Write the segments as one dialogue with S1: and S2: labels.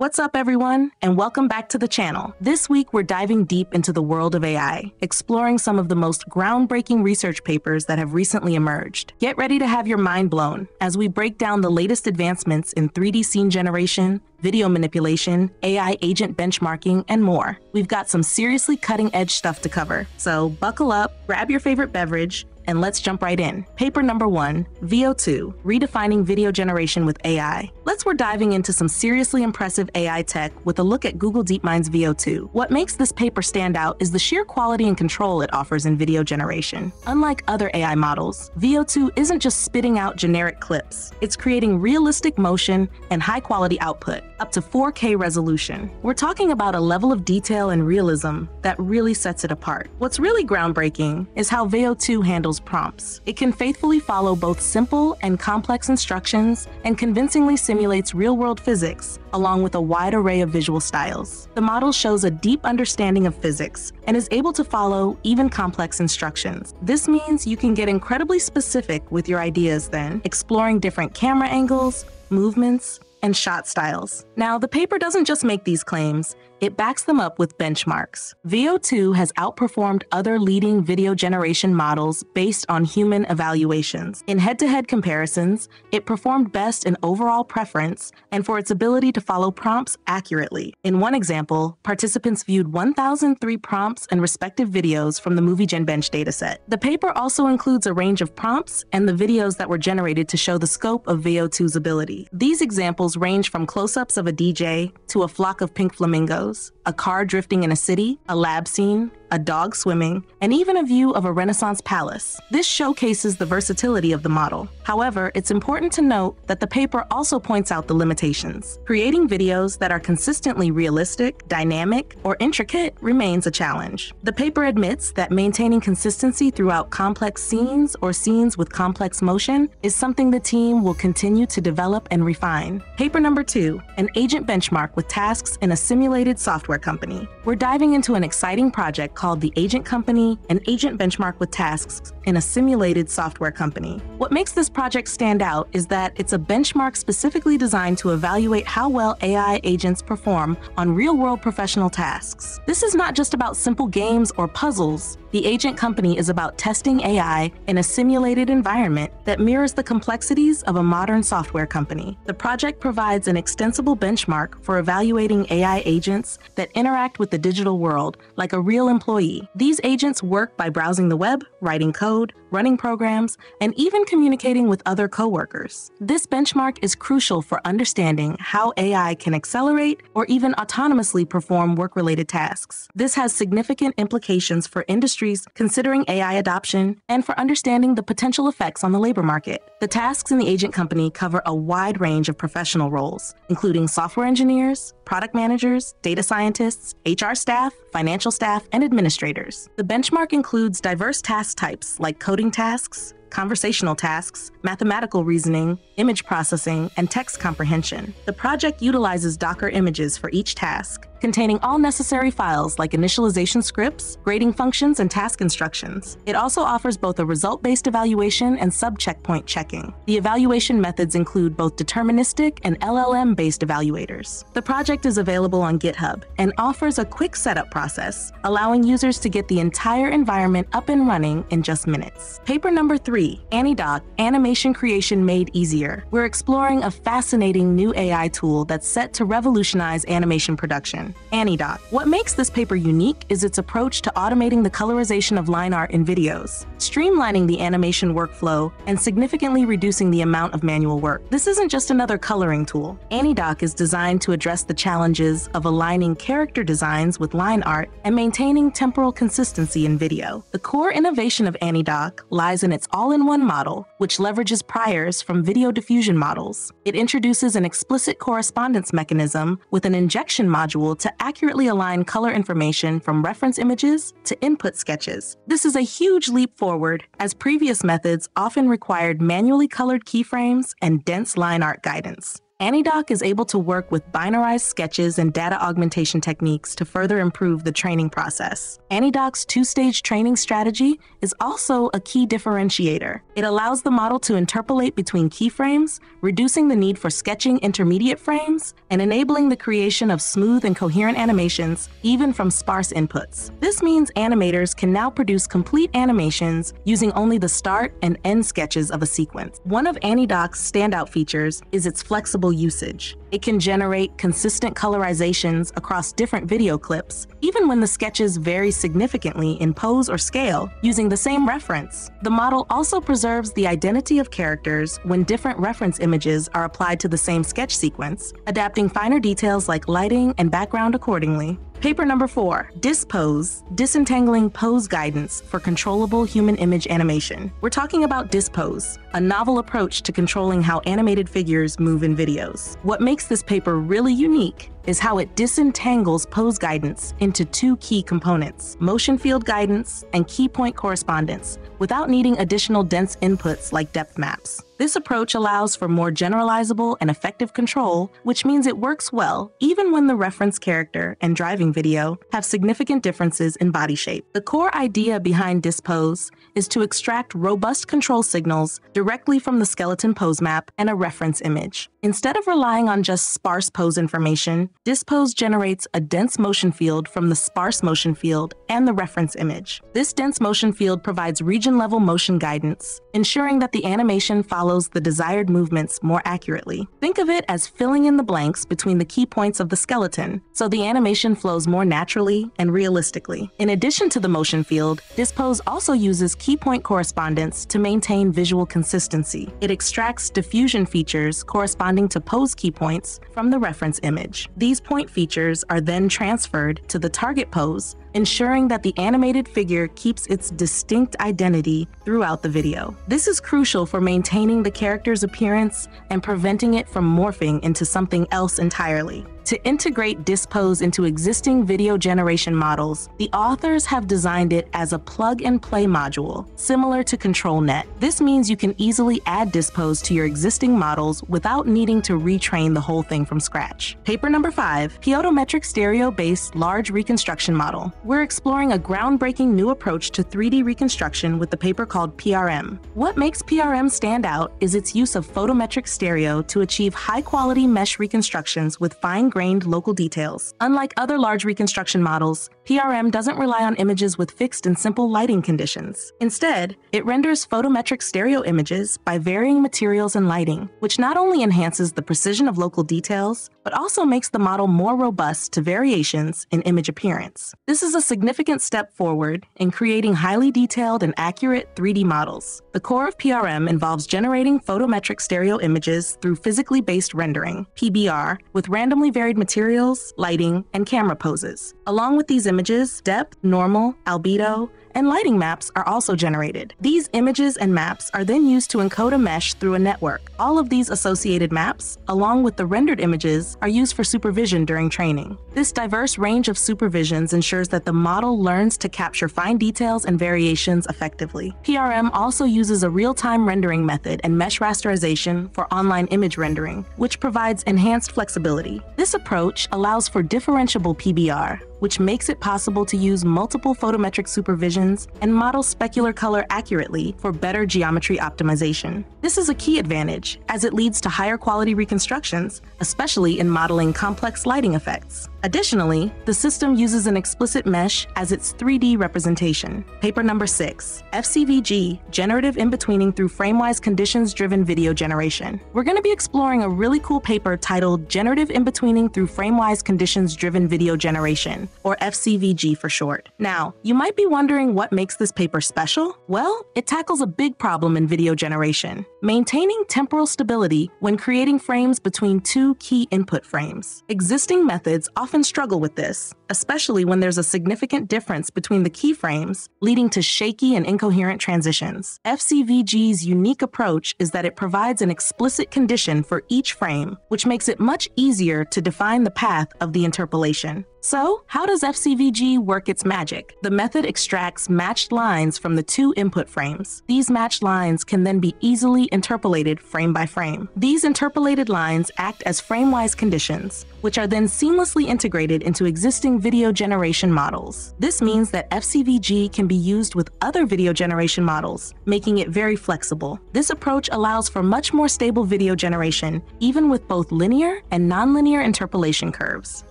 S1: What's up, everyone, and welcome back to the channel. This week, we're diving deep into the world of AI, exploring some of the most groundbreaking research papers that have recently emerged. Get ready to have your mind blown as we break down the latest advancements in 3D scene generation, video manipulation, AI agent benchmarking, and more. We've got some seriously cutting edge stuff to cover, so buckle up, grab your favorite beverage, and let's jump right in. Paper number one Veo 2 Redefining Video Generation with AI. Let's we're diving into some seriously impressive AI tech with a look at Google DeepMind's Veo 2. What makes this paper stand out is the sheer quality and control it offers in video generation. Unlike other AI models, Veo 2 isn't just spitting out generic clips, it's creating realistic motion and high quality output, up to 4K resolution. We're talking about a level of detail and realism that really sets it apart. What's really groundbreaking is how Veo 2 prompts. It can faithfully follow both simple and complex instructions and convincingly simulates real world physics, along with a wide array of visual styles. The model shows a deep understanding of physics and is able to follow even complex instructions. This means you can get incredibly specific with your ideas, then, exploring different camera angles, movements, and shot styles. Now, the paper doesn't just make these claims, it backs them up with benchmarks. Veo 2 has outperformed other leading video generation models based on human evaluations. In head to head comparisons, it performed best in overall preference and for its ability to follow prompts accurately. In one example, participants viewed 1,003 prompts and respective videos from the Movie Bench dataset. The paper also includes a range of prompts and the videos that were generated to show the scope of Veo 2's ability. These examples range from close ups of a DJ to a flock of pink flamingos a car drifting in a city, a lab scene, a dog swimming, and even a view of a Renaissance palace. This showcases the versatility of the model. However, it's important to note that the paper also points out the limitations. Creating videos that are consistently realistic, dynamic, or intricate remains a challenge. The paper admits that maintaining consistency throughout complex scenes or scenes with complex motion is something the team will continue to develop and refine. Paper number two, an agent benchmark with tasks in a simulated software company. We're diving into an exciting project called the Agent Company, an agent benchmark with tasks in a simulated software company. What makes this project stand out is that it's a benchmark specifically designed to evaluate how well AI agents perform on real world professional tasks. This is not just about simple games or puzzles. The Agent Company is about testing AI in a simulated environment that mirrors the complexities of a modern software company. The project provides an extensible benchmark for evaluating AI agents that interact with the digital world like a real employee. These agents work by browsing the web, writing code, running programs, and even communicating with other coworkers. This benchmark is crucial for understanding how AI can accelerate or even autonomously perform work related tasks. This has significant implications for industries considering AI adoption and for understanding the potential effects on the labor market. The tasks in the agent company cover a wide range of professional roles, including software engineers, product managers, data scientists, HR staff, financial staff, and administrators. The benchmark includes diverse task types like coding tasks, conversational tasks, mathematical reasoning, image processing, and text comprehension. The project utilizes Docker images for each task, containing all necessary files like initialization scripts, grading functions, and task instructions. It also offers both a result based evaluation and sub checkpoint checking. The evaluation methods include both deterministic and LLM based evaluators. The project is available on GitHub and offers a quick setup process, allowing users to get the entire environment up and running in just minutes. Paper number three 3. AniDoc Animation Creation Made Easier. We're exploring a fascinating new AI tool that's set to revolutionize animation production. AniDoc. What makes this paper unique is its approach to automating the colorization of line art in videos, streamlining the animation workflow, and significantly reducing the amount of manual work. This isn't just another coloring tool. AniDoc is designed to address the challenges of aligning character designs with line art and maintaining temporal consistency in video. The core innovation of AniDoc lies in its all all in one model, which leverages priors from video diffusion models. It introduces an explicit correspondence mechanism with an injection module to accurately align color information from reference images to input sketches. This is a huge leap forward, as previous methods often required manually colored keyframes and dense line art guidance. AniDoc is able to work with binarized sketches and data augmentation techniques to further improve the training process. AniDoc's two stage training strategy is also a key differentiator. It allows the model to interpolate between keyframes, reducing the need for sketching intermediate frames, and enabling the creation of smooth and coherent animations even from sparse inputs. This means animators can now produce complete animations using only the start and end sketches of a sequence. One of AniDoc's standout features is its flexible usage. It can generate consistent colorizations across different video clips, even when the sketches vary significantly in pose or scale using the same reference. The model also preserves the identity of characters when different reference images are applied to the same sketch sequence, adapting finer details like lighting and background accordingly. Paper number four, Dispose, Disentangling Pose Guidance for Controllable Human Image Animation. We're talking about Dispose, a novel approach to controlling how animated figures move in videos. What makes this paper really unique is how it disentangles pose guidance into two key components, motion field guidance and key point correspondence, without needing additional dense inputs like depth maps. This approach allows for more generalizable and effective control, which means it works well even when the reference character and driving video have significant differences in body shape. The core idea behind Dispose is to extract robust control signals directly from the skeleton pose map and a reference image. Instead of relying on just sparse pose information, Dispose generates a dense motion field from the sparse motion field and the reference image. This dense motion field provides region level motion guidance, ensuring that the animation follows the desired movements more accurately. Think of it as filling in the blanks between the key points of the skeleton, so the animation flows more naturally and realistically. In addition to the motion field, Dispose also uses key point correspondence to maintain visual consistency. It extracts diffusion features corresponding to pose key points from the reference image. These point features are then transferred to the target pose ensuring that the animated figure keeps its distinct identity throughout the video. This is crucial for maintaining the character's appearance and preventing it from morphing into something else entirely. To integrate Dispose into existing video generation models, the authors have designed it as a plug and play module, similar to ControlNet. This means you can easily add Dispose to your existing models without needing to retrain the whole thing from scratch. Paper number five, Photometric Stereo based Large Reconstruction Model. We're exploring a groundbreaking new approach to 3D reconstruction with the paper called PRM. What makes PRM stand out is its use of photometric stereo to achieve high quality mesh reconstructions with fine grained local details. Unlike other large reconstruction models, PRM doesn't rely on images with fixed and simple lighting conditions. Instead, it renders photometric stereo images by varying materials and lighting, which not only enhances the precision of local details, but also makes the model more robust to variations in image appearance. This is a significant step forward in creating highly detailed and accurate 3D models. The core of PRM involves generating photometric stereo images through physically based rendering, PBR, with randomly varied materials, lighting, and camera poses. Along with these images, depth, normal, albedo, and lighting maps are also generated. These images and maps are then used to encode a mesh through a network. All of these associated maps, along with the rendered images, are used for supervision during training. This diverse range of supervisions ensures that the model learns to capture fine details and variations effectively. PRM also uses a real-time rendering method and mesh rasterization for online image rendering, which provides enhanced flexibility. This approach allows for differentiable PBR, which makes it possible to use multiple photometric supervisions and model specular color accurately for better geometry optimization. This is a key advantage, as it leads to higher quality reconstructions, especially in modeling complex lighting effects. Additionally, the system uses an explicit mesh as its 3D representation. Paper number 6 FCVG Generative In-Betweening Through Framewise Conditions Driven Video Generation. We're going to be exploring a really cool paper titled Generative In-Betweening Through Framewise Conditions Driven Video Generation, or FCVG for short. Now, you might be wondering what makes this paper special? Well, it tackles a big problem in video generation maintaining temporal stability when creating frames between two key input frames. Existing methods often struggle with this, especially when there's a significant difference between the keyframes, leading to shaky and incoherent transitions. FCVG's unique approach is that it provides an explicit condition for each frame, which makes it much easier to define the path of the interpolation. So, how does FCVG work its magic? The method extracts matched lines from the two input frames. These matched lines can then be easily interpolated frame by frame. These interpolated lines act as frame-wise conditions, which are then seamlessly integrated into existing video generation models. This means that FCVG can be used with other video generation models, making it very flexible. This approach allows for much more stable video generation, even with both linear and nonlinear interpolation curves.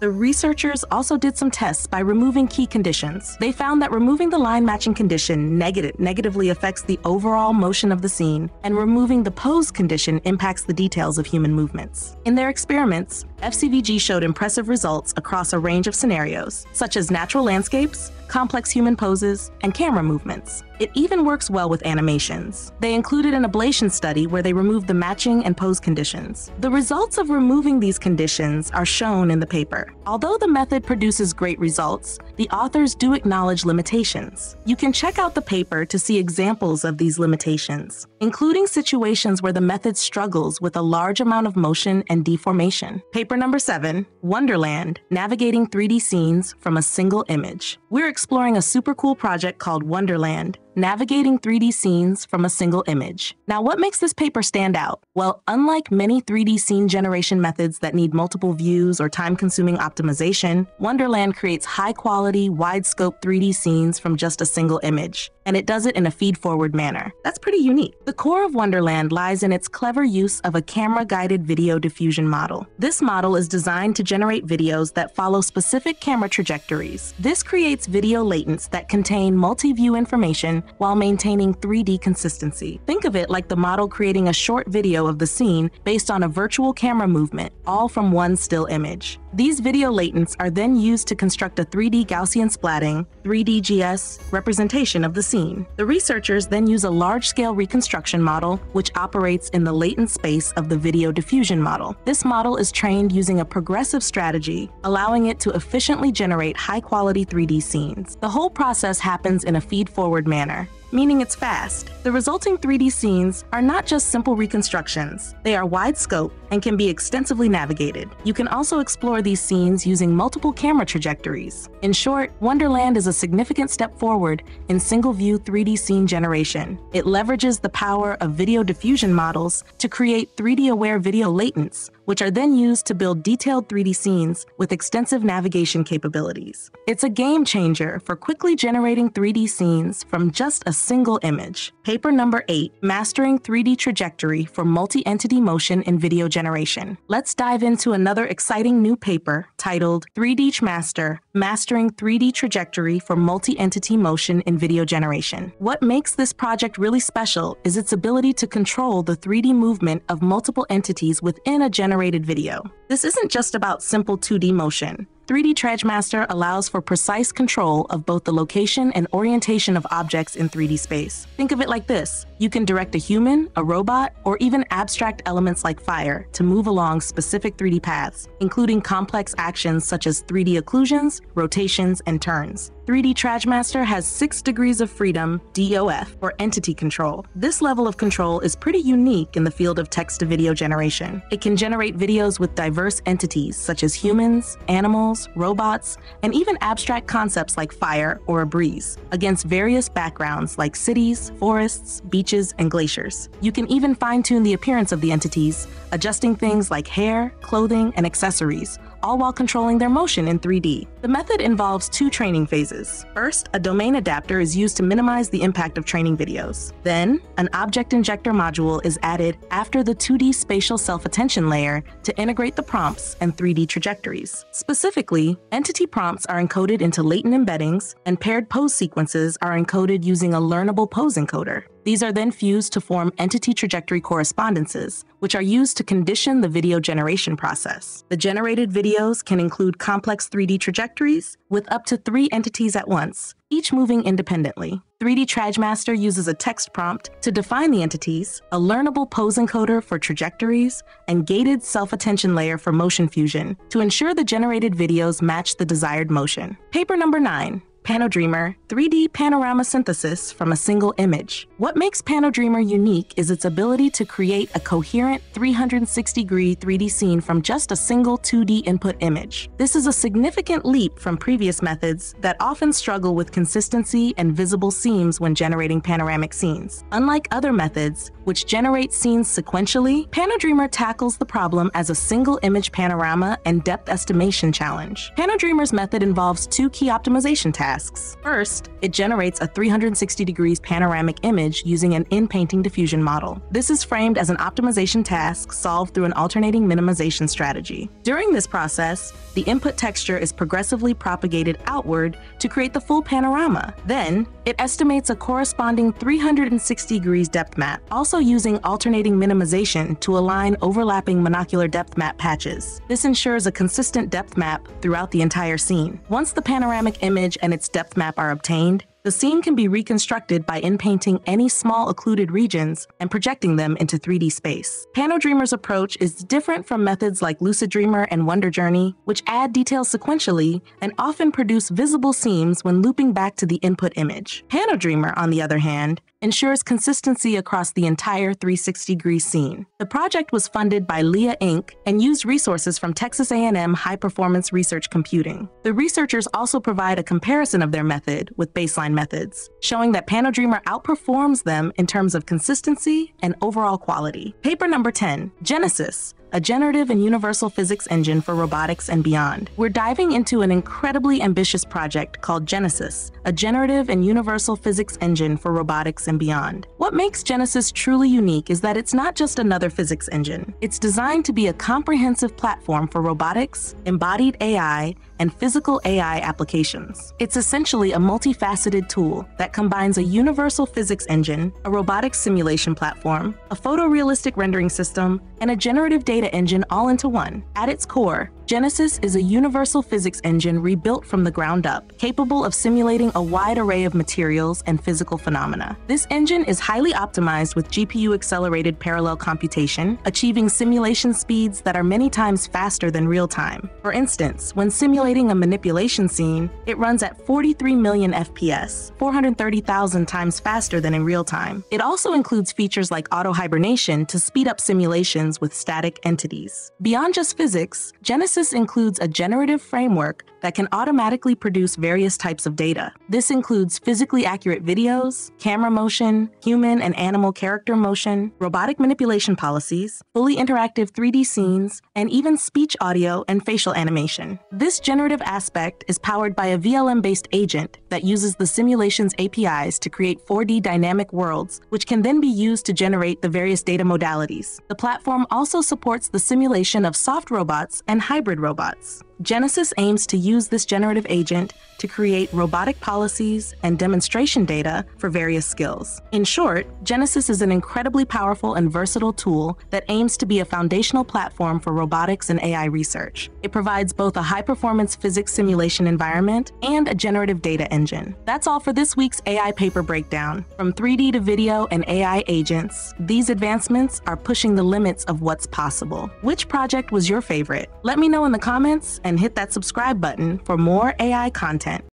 S1: The researchers also did some tests by removing key conditions. They found that removing the line matching condition negative, negatively affects the overall motion of the scene, and removing the pose condition impacts the details of human movements. In their experiments, FCVG showed impressive results across a range of scenarios, such as natural landscapes, complex human poses, and camera movements. It even works well with animations. They included an ablation study where they removed the matching and pose conditions. The results of removing these conditions are shown in the paper. Although the method produces great results, the authors do acknowledge limitations. You can check out the paper to see examples of these limitations, including situations where the method struggles with a large amount of motion and deformation. Paper number seven, Wonderland, Navigating 3D Scenes from a Single Image. We're exploring a super cool project called Wonderland, navigating 3D scenes from a single image. Now, what makes this paper stand out? Well, unlike many 3D scene generation methods that need multiple views or time consuming optimization, Wonderland creates high quality, wide scope 3D scenes from just a single image, and it does it in a feed forward manner. That's pretty unique. The core of Wonderland lies in its clever use of a camera guided video diffusion model. This model is designed to generate videos that follow specific camera trajectories. This creates video latents that contain multi view information while maintaining 3D consistency. Think of it like the model creating a short video of the scene based on a virtual camera movement, all from one still image. These video latents are then used to construct a 3D Gaussian splatting, 3DGS, representation of the scene. The researchers then use a large-scale reconstruction model which operates in the latent space of the video diffusion model. This model is trained using a progressive strategy, allowing it to efficiently generate high-quality 3D scenes. The whole process happens in a feed-forward manner meaning it's fast. The resulting 3D scenes are not just simple reconstructions, they are wide scope and can be extensively navigated. You can also explore these scenes using multiple camera trajectories. In short, Wonderland is a significant step forward in single view 3D scene generation. It leverages the power of video diffusion models to create 3D aware video latents, which are then used to build detailed 3D scenes with extensive navigation capabilities. It's a game changer for quickly generating 3D scenes from just a single image. Paper number 8 Mastering 3D Trajectory for Multi Entity Motion in Video Generation. Let's dive into another exciting new paper titled 3D Master Mastering 3D Trajectory for Multi Entity Motion in Video Generation. What makes this project really special is its ability to control the 3D movement of multiple entities within a generated video. This isn't just about simple 2D motion. 3D TrajMaster allows for precise control of both the location and orientation of objects in 3D space. Think of it like this. You can direct a human, a robot, or even abstract elements like fire to move along specific 3D paths, including complex actions such as 3D occlusions, rotations, and turns. 3D TrajMaster has 6 degrees of freedom, DOF, or entity control. This level of control is pretty unique in the field of text to video generation. It can generate videos with diverse entities such as humans, animals, animals, robots, and even abstract concepts like fire or a breeze, against various backgrounds like cities, forests, beaches, and glaciers. You can even fine tune the appearance of the entities, adjusting things like hair, clothing, and accessories, all while controlling their motion in 3D. The method involves two training phases. First, a domain adapter is used to minimize the impact of training videos. Then, an object injector module is added after the 2D spatial self-attention layer to integrate the prompts and 3D trajectories. Specifically, entity prompts are encoded into latent embeddings, and paired pose sequences are encoded using a learnable pose encoder. These are then fused to form entity trajectory correspondences, which are used to condition the video generation process. The generated videos can include complex 3D trajectories with up to three entities at once, each moving independently. 3D TrajMaster uses a text prompt to define the entities, a learnable pose encoder for trajectories, and gated self-attention layer for motion fusion to ensure the generated videos match the desired motion. Paper number 9. PanoDreamer 3D panorama synthesis from a single image. What makes PanoDreamer unique is its ability to create a coherent 360 degree 3D scene from just a single 2D input image. This is a significant leap from previous methods that often struggle with consistency and visible seams when generating panoramic scenes. Unlike other methods, which generate scenes sequentially, PanoDreamer tackles the problem as a single image panorama and depth estimation challenge. PanoDreamer's method involves two key optimization tasks tasks. First, it generates a 360 degrees panoramic image using an in-painting diffusion model. This is framed as an optimization task solved through an alternating minimization strategy. During this process, the input texture is progressively propagated outward to create the full panorama. Then, it estimates a corresponding 360 degrees depth map, also using alternating minimization to align overlapping monocular depth map patches. This ensures a consistent depth map throughout the entire scene. Once the panoramic image and its depth map are obtained, the scene can be reconstructed by inpainting any small occluded regions and projecting them into 3D space. PanoDreamer's approach is different from methods like Lucid Dreamer and Wonder Journey, which add details sequentially and often produce visible seams when looping back to the input image. PanoDreamer, on the other hand, ensures consistency across the entire 360 degree scene. The project was funded by Leia Inc. and used resources from Texas A&M High Performance Research Computing. The researchers also provide a comparison of their method with baseline methods, showing that PanoDreamer outperforms them in terms of consistency and overall quality. Paper number 10, Genesis, a generative and universal physics engine for robotics and beyond. We're diving into an incredibly ambitious project called Genesis, a generative and universal physics engine for robotics and beyond. What makes Genesis truly unique is that it's not just another physics engine. It's designed to be a comprehensive platform for robotics, embodied AI, and physical AI applications. It's essentially a multifaceted tool that combines a universal physics engine, a robotics simulation platform, a photorealistic rendering system, and a generative data engine all into one. At its core, Genesis is a universal physics engine rebuilt from the ground up, capable of simulating a wide array of materials and physical phenomena. This engine is highly optimized with GPU accelerated parallel computation, achieving simulation speeds that are many times faster than real time. For instance, when simulating a manipulation scene, it runs at 43 million FPS, 430,000 times faster than in real time. It also includes features like auto hibernation to speed up simulations with static entities. Beyond just physics, Genesis includes a generative framework that can automatically produce various types of data. This includes physically accurate videos, camera motion, human and animal character motion, robotic manipulation policies, fully interactive 3D scenes, and even speech audio and facial animation. This generative aspect is powered by a VLM-based agent that uses the simulation's APIs to create 4D dynamic worlds, which can then be used to generate the various data modalities. The platform also supports the simulation of soft robots and hybrid robots. Genesis aims to use this generative agent to create robotic policies and demonstration data for various skills. In short, Genesis is an incredibly powerful and versatile tool that aims to be a foundational platform for robotics and AI research. It provides both a high-performance physics simulation environment and a generative data engine. That's all for this week's AI paper breakdown. From 3D to video and AI agents, these advancements are pushing the limits of what's possible. Which project was your favorite? Let me know in the comments and hit that subscribe button for more AI content.